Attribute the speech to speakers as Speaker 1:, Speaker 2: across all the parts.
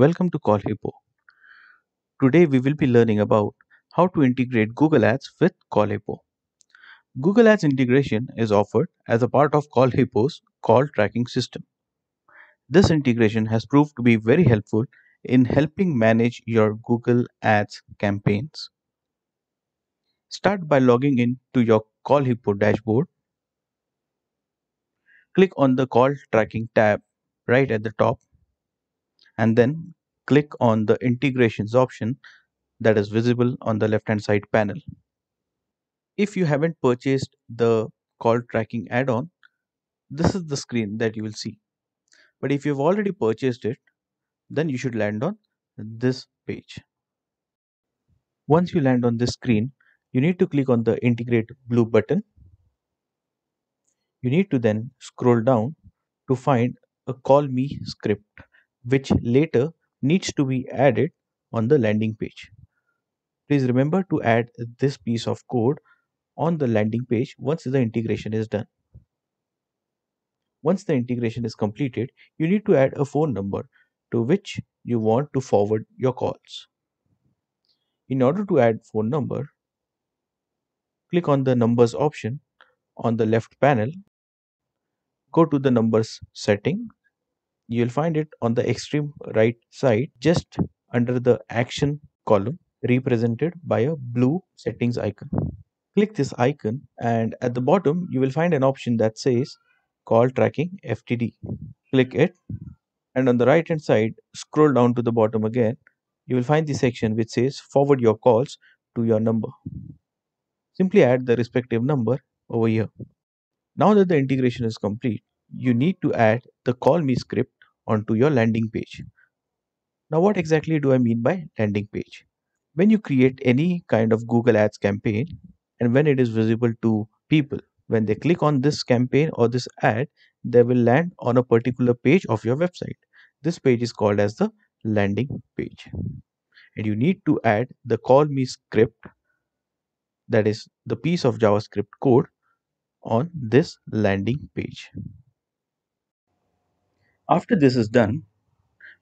Speaker 1: Welcome to Call Hippo. Today we will be learning about how to integrate Google Ads with CallHippo. Google Ads integration is offered as a part of CallHippo's call tracking system. This integration has proved to be very helpful in helping manage your Google Ads campaigns. Start by logging in to your CallHippo dashboard. Click on the call tracking tab right at the top and then click on the integrations option that is visible on the left hand side panel. If you haven't purchased the call tracking add-on, this is the screen that you will see. But if you've already purchased it, then you should land on this page. Once you land on this screen, you need to click on the integrate blue button. You need to then scroll down to find a call me script which later needs to be added on the landing page. Please remember to add this piece of code on the landing page once the integration is done. Once the integration is completed, you need to add a phone number to which you want to forward your calls. In order to add phone number, click on the numbers option on the left panel. Go to the numbers setting you'll find it on the extreme right side just under the action column represented by a blue settings icon. Click this icon and at the bottom you will find an option that says call tracking FTD. Click it and on the right hand side scroll down to the bottom again you will find the section which says forward your calls to your number. Simply add the respective number over here. Now that the integration is complete, you need to add the call me script onto your landing page. Now, what exactly do I mean by landing page? When you create any kind of Google Ads campaign and when it is visible to people, when they click on this campaign or this ad, they will land on a particular page of your website. This page is called as the landing page. And you need to add the call me script, that is the piece of JavaScript code on this landing page. After this is done,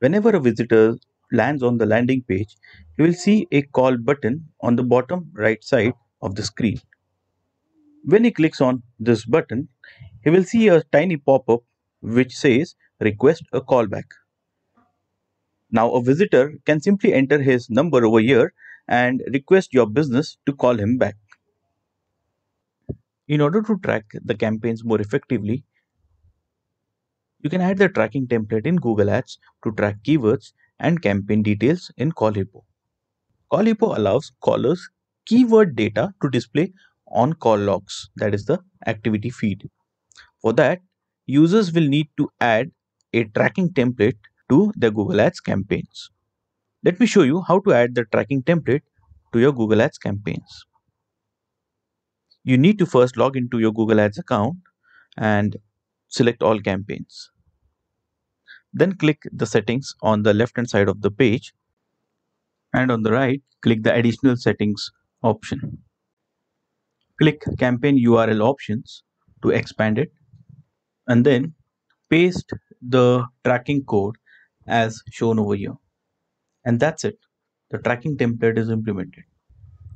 Speaker 1: whenever a visitor lands on the landing page, he will see a call button on the bottom right side of the screen. When he clicks on this button, he will see a tiny pop-up which says request a callback. Now a visitor can simply enter his number over here and request your business to call him back. In order to track the campaigns more effectively, you can add the tracking template in Google Ads to track keywords and campaign details in CallHippo. CallHippo allows callers keyword data to display on call logs, that is the activity feed. For that, users will need to add a tracking template to their Google Ads campaigns. Let me show you how to add the tracking template to your Google Ads campaigns. You need to first log into your Google Ads account and select all campaigns. Then click the settings on the left hand side of the page and on the right click the additional settings option. Click campaign URL options to expand it and then paste the tracking code as shown over here. And that's it. The tracking template is implemented.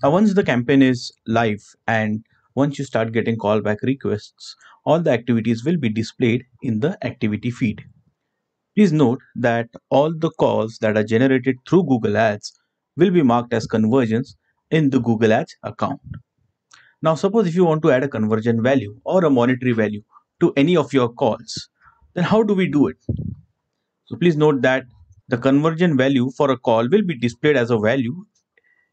Speaker 1: Now once the campaign is live and once you start getting callback requests, all the activities will be displayed in the activity feed. Please note that all the calls that are generated through Google Ads will be marked as conversions in the Google Ads account. Now suppose if you want to add a conversion value or a monetary value to any of your calls, then how do we do it? So please note that the conversion value for a call will be displayed as a value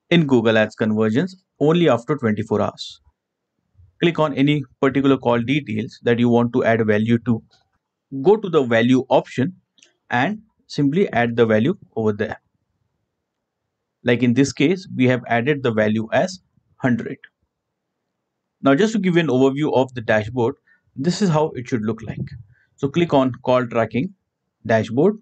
Speaker 1: in Google Ads conversions only after 24 hours click on any particular call details that you want to add value to. Go to the value option and simply add the value over there. Like in this case, we have added the value as 100. Now just to give you an overview of the dashboard, this is how it should look like. So click on call tracking dashboard.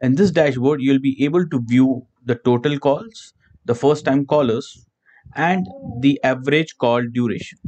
Speaker 1: In this dashboard, you'll be able to view the total calls, the first time callers, and the average call duration.